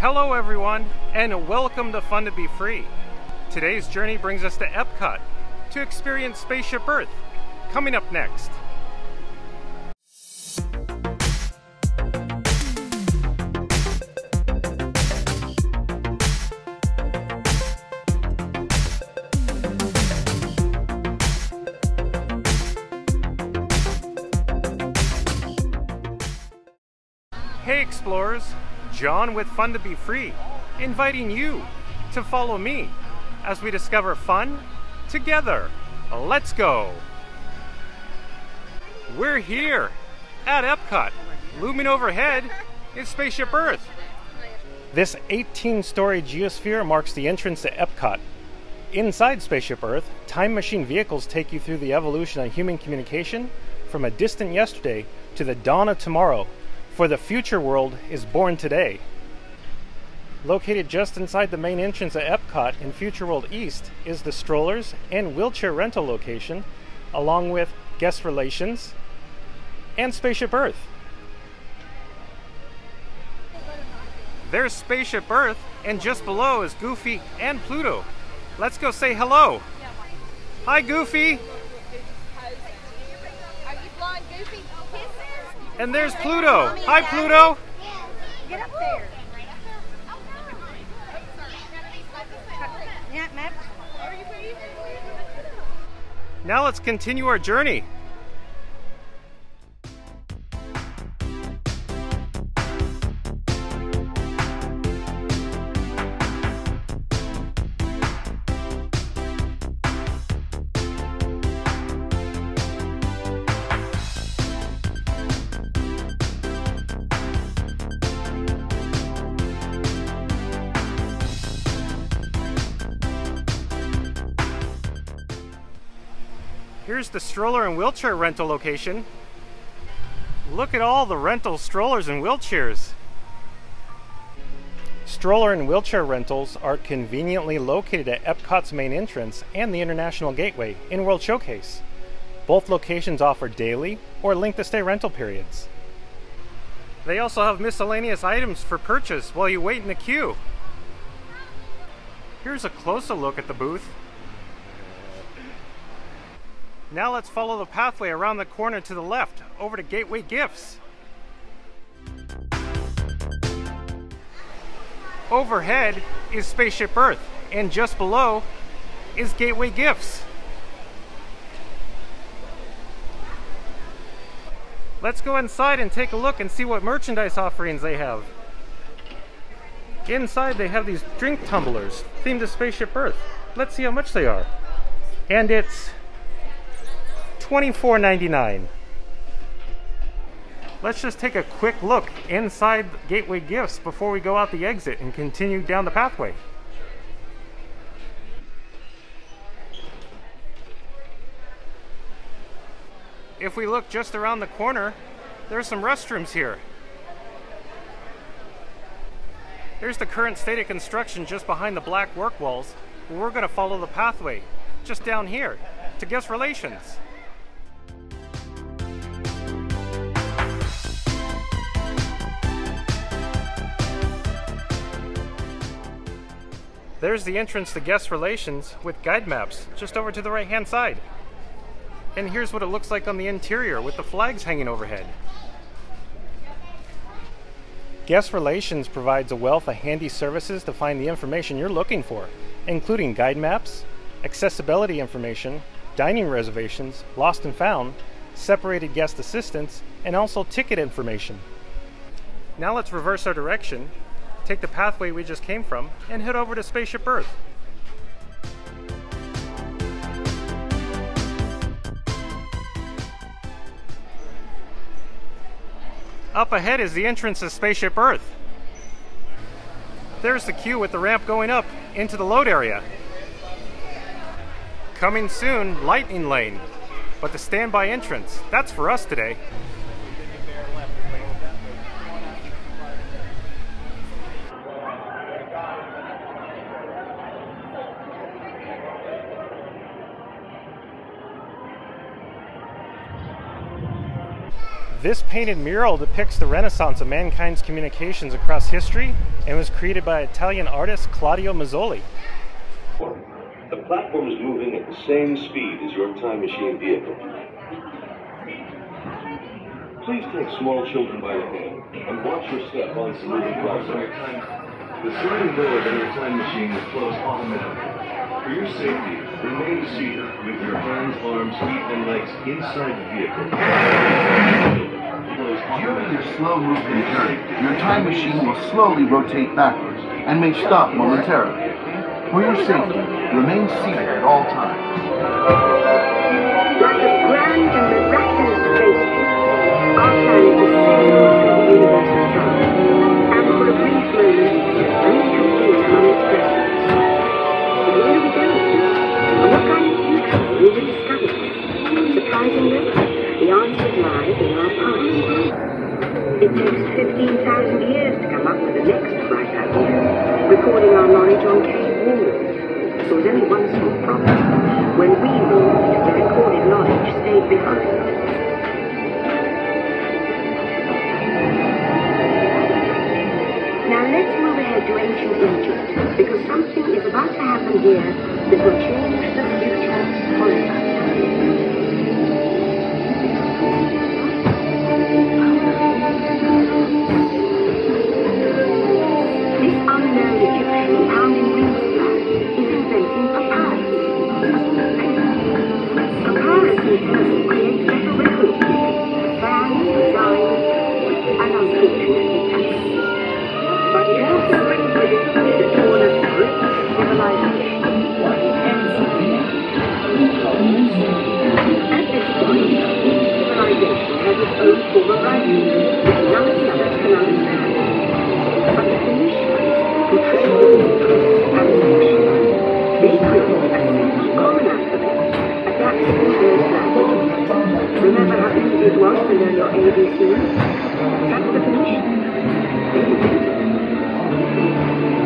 Hello everyone, and welcome to Fun to Be Free. Today's journey brings us to Epcot to experience Spaceship Earth. Coming up next. Hey explorers, John with Fun to Be Free, inviting you to follow me as we discover fun together. Let's go! We're here at Epcot. Looming overhead is Spaceship Earth. This 18 story geosphere marks the entrance to Epcot. Inside Spaceship Earth, time machine vehicles take you through the evolution of human communication from a distant yesterday to the dawn of tomorrow for the future world is born today. Located just inside the main entrance of Epcot in Future World East is the strollers and wheelchair rental location, along with guest relations and Spaceship Earth. There's Spaceship Earth, and just below is Goofy and Pluto. Let's go say hello. Hi, Goofy. Are you blowing goofy kisses? And there's Pluto. Hi, Pluto. Get up there. Now let's continue our journey. Here's the stroller and wheelchair rental location. Look at all the rental strollers and wheelchairs. Stroller and wheelchair rentals are conveniently located at Epcot's main entrance and the International Gateway in World Showcase. Both locations offer daily or length to stay rental periods. They also have miscellaneous items for purchase while you wait in the queue. Here's a closer look at the booth. Now let's follow the pathway around the corner to the left, over to Gateway Gifts. Overhead is Spaceship Earth, and just below is Gateway Gifts. Let's go inside and take a look and see what merchandise offerings they have. Inside they have these drink tumblers themed to Spaceship Earth. Let's see how much they are. And it's $24.99. Let's just take a quick look inside Gateway Gifts before we go out the exit and continue down the pathway. If we look just around the corner, there's some restrooms here. Here's the current state of construction just behind the black work walls. We're going to follow the pathway just down here to guest relations. There's the entrance to guest relations with guide maps just over to the right hand side. And here's what it looks like on the interior with the flags hanging overhead. Guest Relations provides a wealth of handy services to find the information you're looking for, including guide maps, accessibility information, dining reservations, lost and found, separated guest assistance, and also ticket information. Now let's reverse our direction take the pathway we just came from and head over to Spaceship Earth. Up ahead is the entrance to Spaceship Earth. There's the queue with the ramp going up into the load area. Coming soon, Lightning Lane. But the standby entrance, that's for us today. This painted mural depicts the renaissance of mankind's communications across history and was created by Italian artist Claudio Mazzoli. The platform is moving at the same speed as your time machine vehicle. Please take small children by the hand and watch your step on moving platform. The sliding door of your time machine will close automatically. For your safety, remain seated with your hands, arms, feet, and legs inside the vehicle. During your slow moving journey, your time machine will slowly rotate backwards and may stop momentarily. For your safety, remain seated at all times. Stayed behind. Now let's move ahead to ancient Egypt, because something is about to happen here that will change Remember how easy it was to learn your ABCs? That's the. They.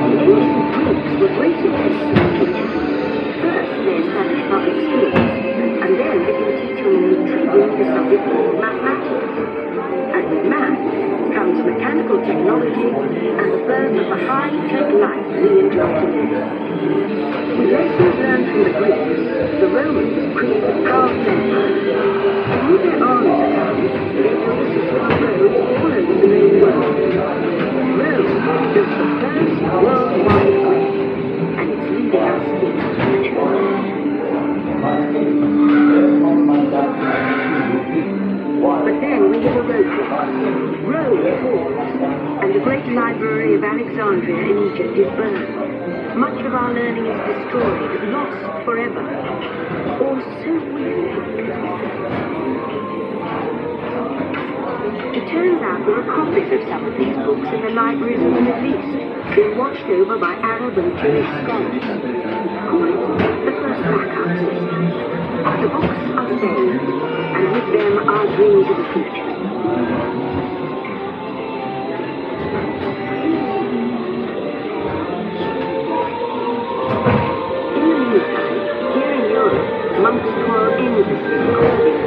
The ancient Greeks were great in. First, they established public schools, and then began teaching and intriguing the subject called mathematics. And with math comes mechanical technology and the birth of the high-tech life lessons learned from the Greeks, the Romans powerful empires. To move Is burned. Much of our learning is destroyed, lost forever. Or so we think. It turns out there are copies of some of these books in the libraries of the Middle East, being watched over by Arab and Jewish scholars. The first backup system. The books are saved, and with them our dreams of the future. Europe, monks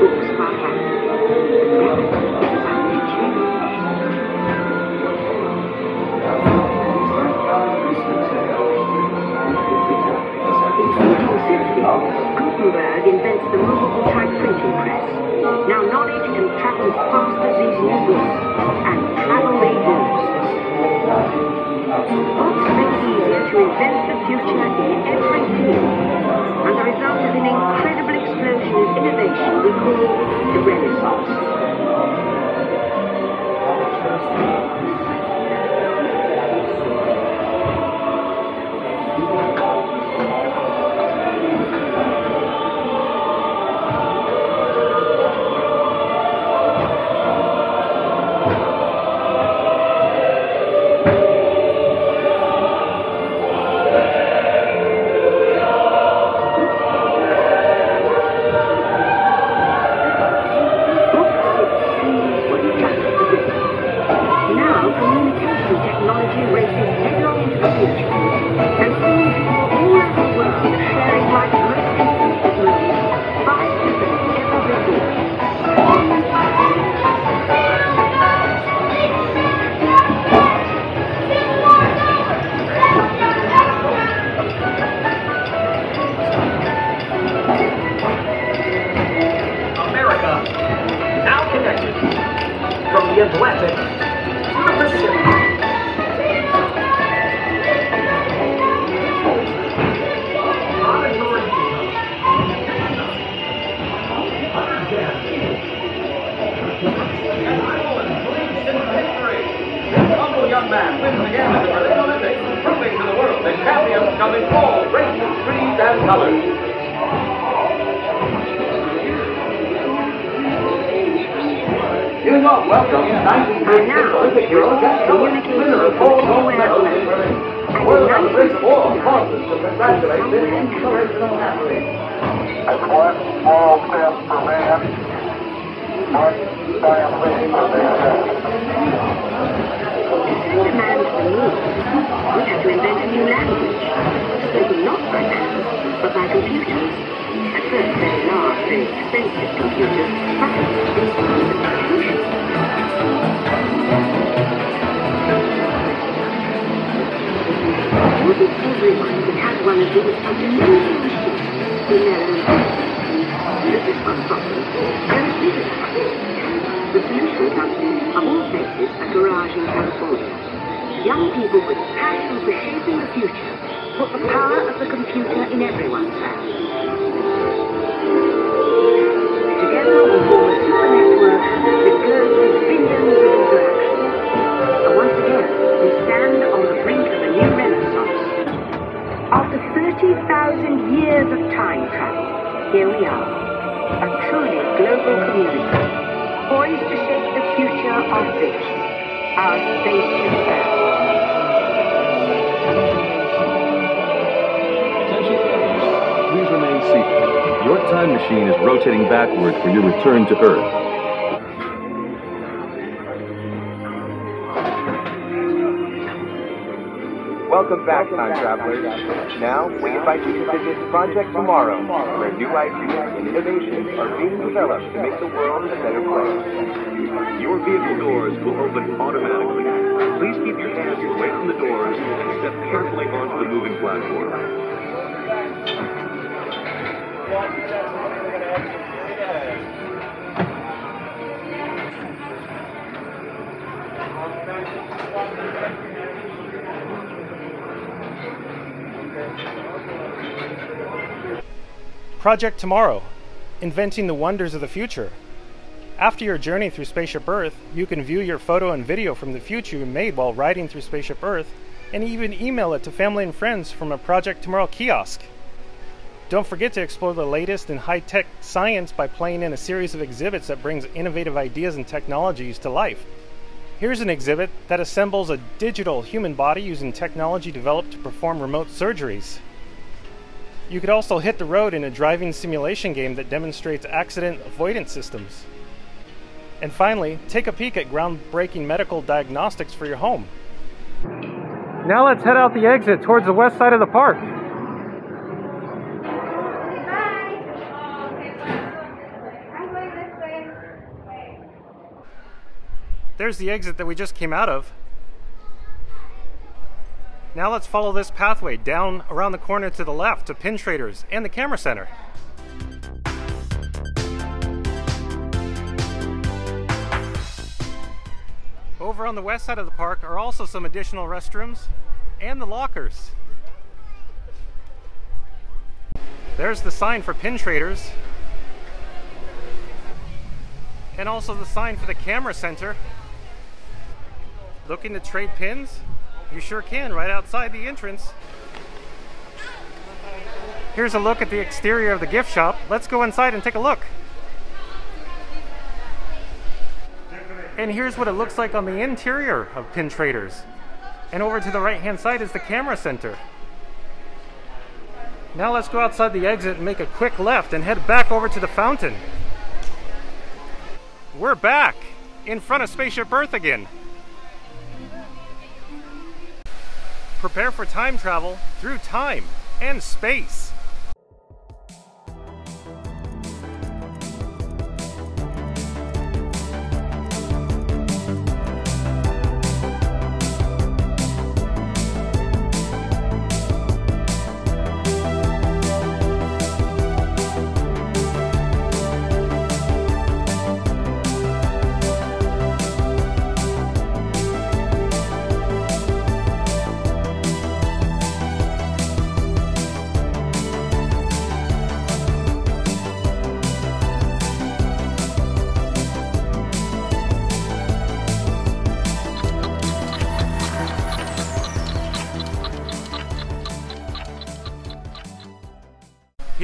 technology races to congratulate this inspirational athlete. That's one small step for man, one giant leap man moon. We had to invent a new language, spoken not by man, but by computers. At first very large, very expensive computers, but the solution. Wasn't everyone that had one of these amazing machines enough. The solution comes of all places, a garage in California. Young people with passion for shaping the future put the power of the computer in everyone's hands. Together we form a super network that grows with billions of interactions. And once again, we stand on the 30,000 years of time travel, here we are, a truly global community, poised to shape the future of this, our spaceship Earth. Attention please remain seated. Your time machine is rotating backward for your return to Earth. Welcome back, time travelers. Now, we invite you to visit Project Tomorrow, where new ideas and innovations are being developed to make the world a better place. Your vehicle doors will open automatically. Please keep your hands away from the doors and step carefully onto the moving platform. Project Tomorrow Inventing the Wonders of the Future. After your journey through Spaceship Earth, you can view your photo and video from the future you made while riding through Spaceship Earth and even email it to family and friends from a Project Tomorrow kiosk. Don't forget to explore the latest in high tech science by playing in a series of exhibits that brings innovative ideas and technologies to life. Here's an exhibit that assembles a digital human body using technology developed to perform remote surgeries. You could also hit the road in a driving simulation game that demonstrates accident avoidance systems. And finally, take a peek at groundbreaking medical diagnostics for your home. Now let's head out the exit towards the west side of the park. There's the exit that we just came out of. Now let's follow this pathway down around the corner to the left to Pin Traders and the Camera Center. Over on the west side of the park are also some additional restrooms and the lockers. There's the sign for Pin Traders and also the sign for the Camera Center. Looking to trade pins? You sure can right outside the entrance. Here's a look at the exterior of the gift shop. Let's go inside and take a look. And here's what it looks like on the interior of Pin Traders. And over to the right hand side is the camera center. Now let's go outside the exit and make a quick left and head back over to the fountain. We're back in front of Spaceship Earth again. Prepare for time travel through time and space.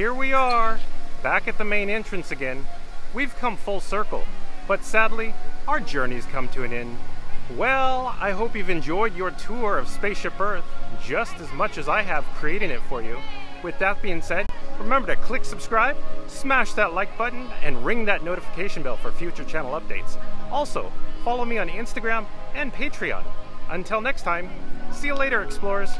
Here we are, back at the main entrance again. We've come full circle, but sadly, our journey's come to an end. Well, I hope you've enjoyed your tour of Spaceship Earth just as much as I have creating it for you. With that being said, remember to click subscribe, smash that like button, and ring that notification bell for future channel updates. Also, follow me on Instagram and Patreon. Until next time, see you later, explorers.